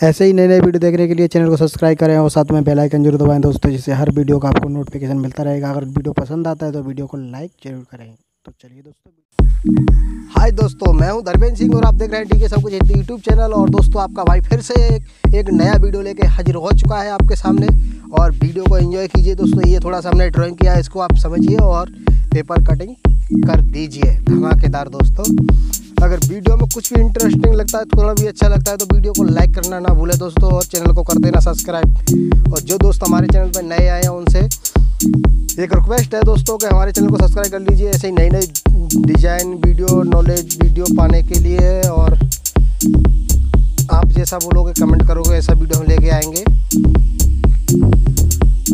ऐसे ही नए नए वीडियो देखने के लिए चैनल को सब्सक्राइब करें और साथ में बेल आइकन ज़रूर दबाएँ दोस्तों जिससे हर वीडियो का आपको नोटिफिकेशन मिलता रहेगा। अगर वीडियो पसंद आता है तो वीडियो को लाइक ज़रूर करें। तो चलिए दोस्तों। हाय दोस्तों मैं हूँ धर्मेंद्र सिंह और आप देख रहे हैं डी के सब कुछ हिंदी यूट्यूब चैनल और दोस्तों आपका भाई फिर से एक, एक नया वीडियो लेके हाजिर हो चुका है आपके सामने। और वीडियो को एंजॉय कीजिए दोस्तों ये थोड़ा सा हमने ड्राइंग किया है इसको आप समझिए और पेपर कटिंग कर दीजिए। धमाकेदार दोस्तों। अगर वीडियो में कुछ भी इंटरेस्टिंग लगता है, थोड़ा भी अच्छा लगता है तो वीडियो को लाइक करना ना भूले दोस्तों, और चैनल को कर देना सब्सक्राइब और जो दोस्त हमारे चैनल पर नए आए हैं, उनसे एक रिक्वेस्ट है दोस्तों कि हमारे चैनल को सब्सक्राइब कर लीजिए। ऐसे ही नई नई डिज़ाइन वीडियो नॉलेज वीडियो पाने के लिए, और आप जैसा बोलोगे कमेंट करोगे, ऐसा वीडियो हम लेके आएँगे।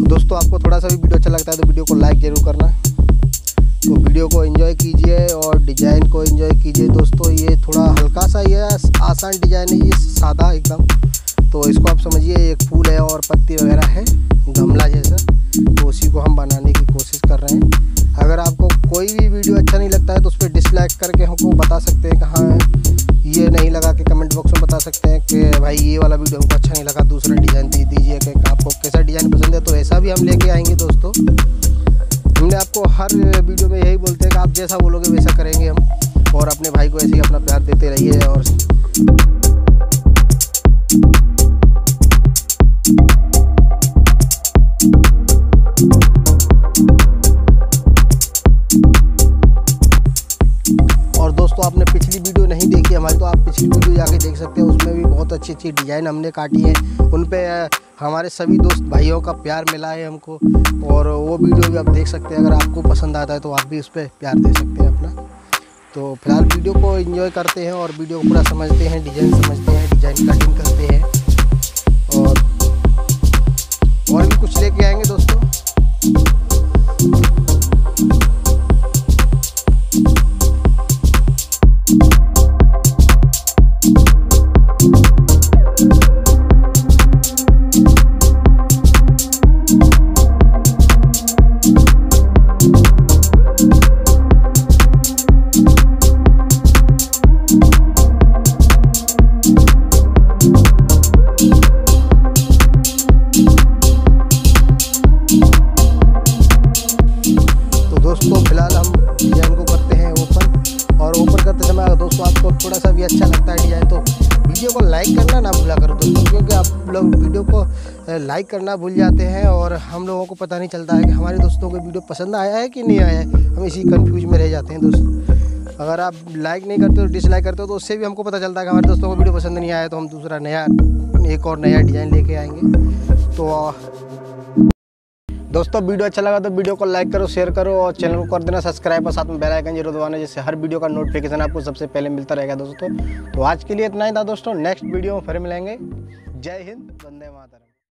दोस्तों, आपको थोड़ा सा भी वीडियो अच्छा लगता है तो वीडियो को लाइक ज़रूर करना। तो वीडियो को एंजॉय कीजिए और डिज़ाइन को एंजॉय कीजिए। दोस्तों, ये थोड़ा हल्का सा ये आसान डिज़ाइन है, ये सादा एकदम। तो इसको आप समझिए, एक फूल है और पत्ती वगैरह है, गमला जैसा। तो उसी को हम बनाने की कोशिश कर रहे हैं। अगर आपको कोई भी वीडियो अच्छा नहीं लगता है तो उस पर डिसलाइक करके हमको बता सकते हैं कहाँ है। ये नहीं लगा के कमेंट बॉक्स में बता सकते हैं कि भाई ये वाला वीडियो हमको अच्छा नहीं लगा, दूसरा डिज़ाइन दे दीजिए कि आपको कैसा डिज़ाइन पसंद है तो ऐसा भी हम लेके आएँगे दोस्तों। हमने आपको हर वीडियो में यही बोलते हैं कि आप जैसा बोलोगे वैसा करेंगे हम। और अपने भाई को ऐसे ही अपना प्यार देते रहिए और दोस्तों, आपने पिछली वीडियो नहीं देखी हमारी तो आप पिछली वीडियो जाके देख सकते हैं। उसमें भी बहुत अच्छी अच्छी डिज़ाइन हमने काटी है। उन पर हमारे सभी दोस्त भाइयों का प्यार मिला है हमको, और वो वीडियो भी आप देख सकते हैं, अगर आपको पसंद आता है तो आप भी उस पर प्यार दे सकते हैं अपना। तो फ़िलहाल वीडियो को एंजॉय करते हैं और वीडियो को पूरा समझते हैं डिज़ाइन समझते हैं डिज़ाइन कटिंग करते हैं। और और भी कुछ लेके आएँगे ओपन करते समय दोस्तों, आपको थोड़ा सा भी अच्छा लगता है डिज़ाइन तो वीडियो को लाइक करना ना भूला करो, दोस्तों, क्योंकि आप लोग वीडियो को लाइक करना भूल जाते हैं और हम लोगों को पता नहीं चलता है कि हमारे दोस्तों को वीडियो पसंद आया है कि नहीं आया है। हम इसी कन्फ्यूज़ में रह जाते हैं, दोस्तों। अगर आप लाइक नहीं करते हो डिसलाइक करते हो तो उससे भी हमको पता चलता है कि हमारे दोस्तों को वीडियो पसंद नहीं आया तो हम दूसरा नया, एक और नया डिज़ाइन लेके आएँगे। तो दोस्तों, वीडियो अच्छा लगा तो वीडियो को लाइक करो शेयर करो और चैनल को कर देना सब्सक्राइब और साथ में बेल आइकन ज़रूर दबाना जिससे हर वीडियो का नोटिफिकेशन आपको सबसे पहले मिलता रहेगा दोस्तों। तो आज के लिए इतना ही था दोस्तों नेक्स्ट वीडियो में फिर मिलेंगे। जय हिंद, वंदे मातरम।